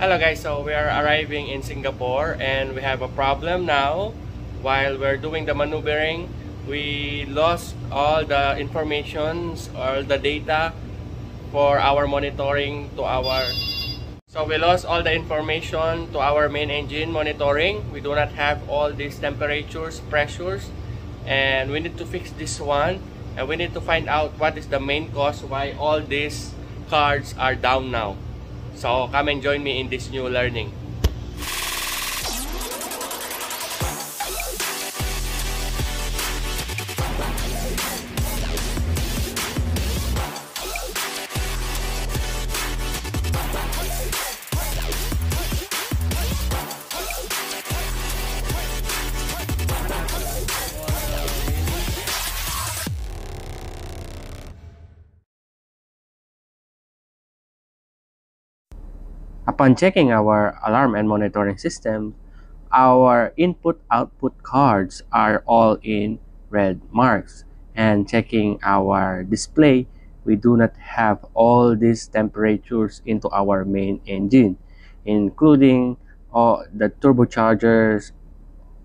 Hello guys, so we are arriving in Singapore and we have a problem now. While we're doing the maneuvering, we lost all the informations or the data for our monitoring to our so we lost all the information to our main engine monitoring. We do not have all these temperatures pressures and we need to fix this one. And we need to find out what is the main cause why all these cards are down now so come and join me in this new learning Upon checking our alarm and monitoring system, our input-output cards are all in red marks. And checking our display, we do not have all these temperatures into our main engine, including all the turbochargers,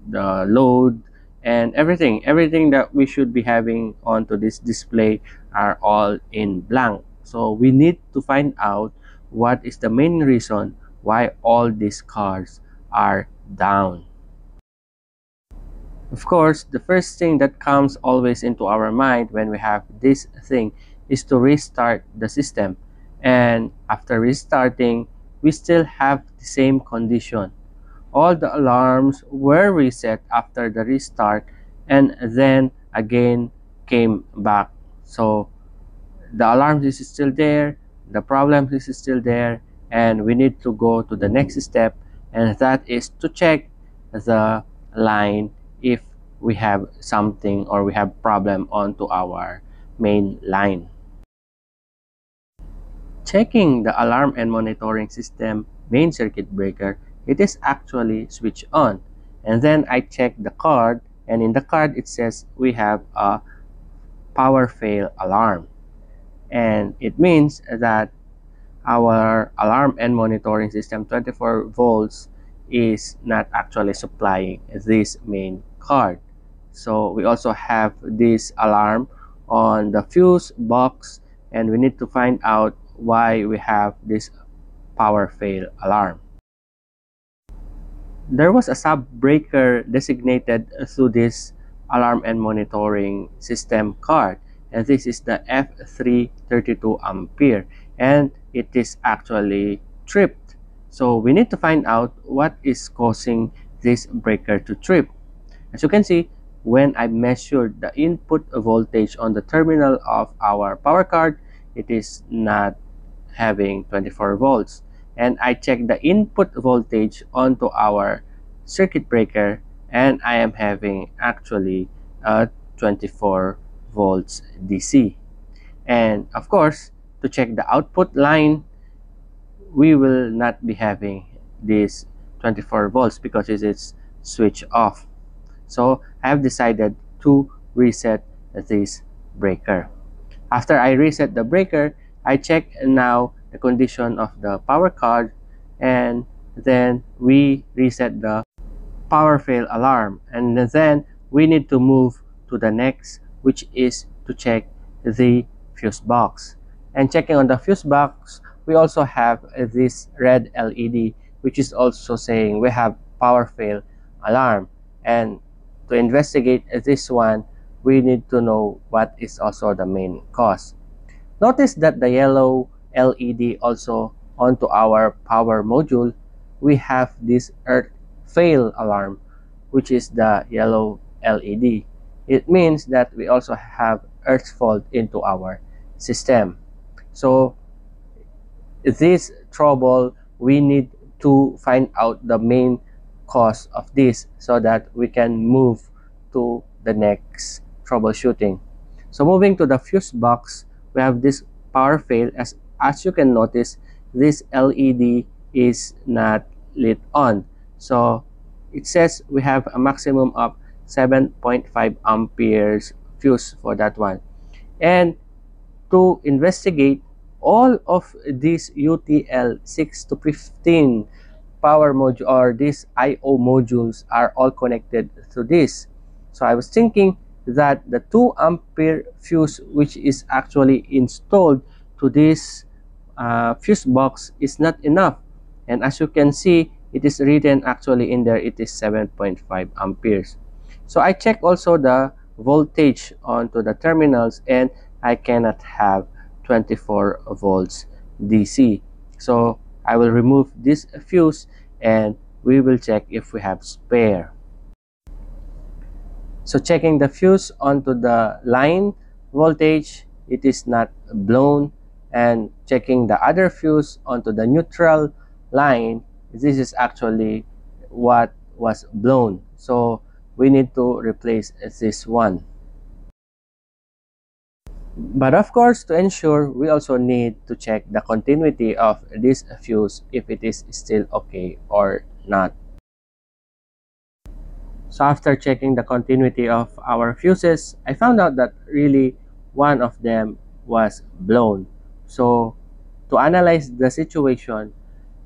the load, and everything. Everything that we should be having onto this display are all in blank. So we need to find out what is the main reason why all these cars are down. Of course, the first thing that comes always into our mind when we have this thing is to restart the system. And after restarting, we still have the same condition. All the alarms were reset after the restart and then again came back. So the alarm is still there, the problem is still there and we need to go to the next step and that is to check the line if we have something or we have problem onto our main line. Checking the alarm and monitoring system main circuit breaker, it is actually switched on. And then I check the card and in the card it says we have a power fail alarm and it means that our alarm and monitoring system 24 volts is not actually supplying this main card. So we also have this alarm on the fuse box and we need to find out why we have this power fail alarm. There was a sub breaker designated through this alarm and monitoring system card and this is the F332 ampere. And it is actually tripped. So we need to find out what is causing this breaker to trip. As you can see when I measured the input voltage on the terminal of our power card it is not having 24 volts. And I check the input voltage onto our circuit breaker and I am having actually a 24 volts DC. And of course, to check the output line, we will not be having this 24 volts because it is switched off. So I have decided to reset this breaker. After I reset the breaker, I check now the condition of the power card and then we reset the power fail alarm and then we need to move to the next which is to check the fuse box. And checking on the fuse box, we also have this red LED which is also saying we have power fail alarm. And to investigate this one, we need to know what is also the main cause. Notice that the yellow LED also onto our power module, we have this earth fail alarm, which is the yellow LED it means that we also have earth fault into our system. So this trouble, we need to find out the main cause of this so that we can move to the next troubleshooting. So moving to the fuse box, we have this power fail as, as you can notice, this LED is not lit on. So it says we have a maximum of 7.5 amperes fuse for that one and to investigate all of these UTL 6 to 15 power module or these IO modules are all connected to this. So I was thinking that the 2 ampere fuse which is actually installed to this uh, fuse box is not enough. And as you can see, it is written actually in there, it is 7.5 amperes. So I check also the voltage onto the terminals and I cannot have 24 volts DC. So I will remove this fuse and we will check if we have spare. So checking the fuse onto the line voltage, it is not blown and checking the other fuse onto the neutral line, this is actually what was blown. So we need to replace this one. But of course, to ensure, we also need to check the continuity of this fuse if it is still okay or not. So after checking the continuity of our fuses, I found out that really one of them was blown. So to analyze the situation,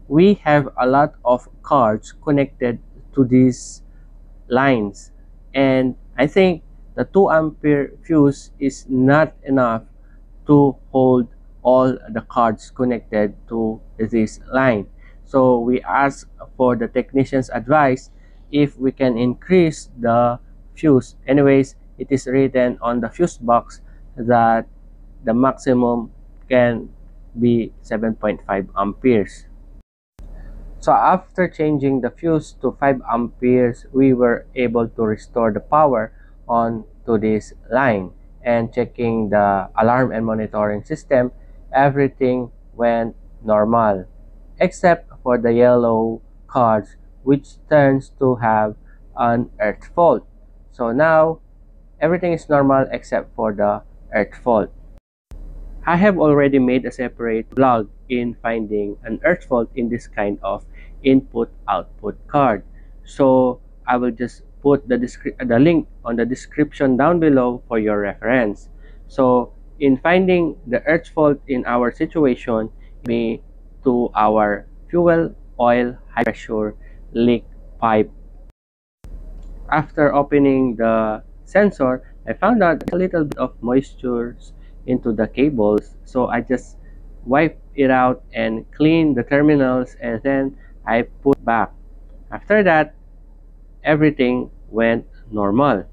we have a lot of cards connected to these lines and I think the 2 ampere fuse is not enough to hold all the cards connected to this line. So we ask for the technician's advice if we can increase the fuse. Anyways, it is written on the fuse box that the maximum can be 7.5 amperes. So after changing the fuse to 5 amperes, we were able to restore the power on to this line and checking the alarm and monitoring system everything went normal except for the yellow cards which turns to have an earth fault. So now everything is normal except for the earth fault I have already made a separate blog in finding an earth fault in this kind of input output card so I will just put the, the link on the description down below for your reference. So in finding the earth fault in our situation, be to our fuel oil high pressure leak pipe. After opening the sensor, I found out a little bit of moisture into the cables. So I just wipe it out and clean the terminals and then I put back. After that, everything went normal.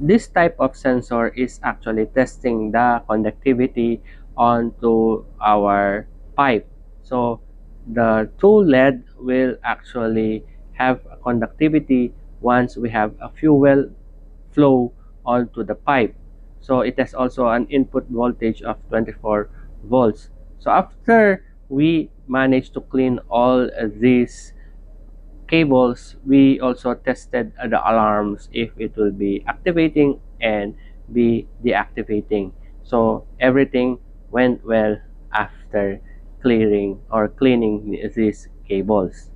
This type of sensor is actually testing the conductivity onto our pipe. So the two LED will actually have conductivity once we have a fuel flow onto the pipe. So it has also an input voltage of 24 volts. So after we managed to clean all these cables, we also tested the alarms if it will be activating and be deactivating. So everything went well after clearing or cleaning these cables.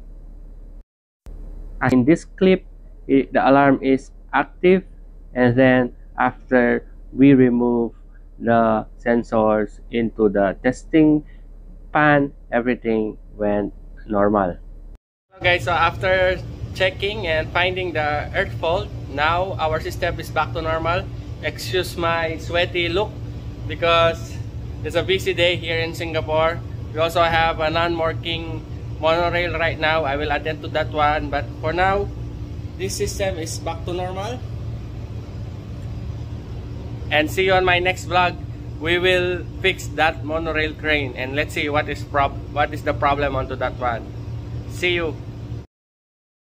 In this clip, the alarm is active and then after we remove the sensors into the testing pan, everything went normal. Okay so after checking and finding the earth fault now our system is back to normal. Excuse my sweaty look because it's a busy day here in Singapore. We also have a non-working monorail right now. I will attend to that one but for now this system is back to normal and see you on my next vlog. We will fix that monorail crane. And let's see what is prob what is the problem onto that one. See you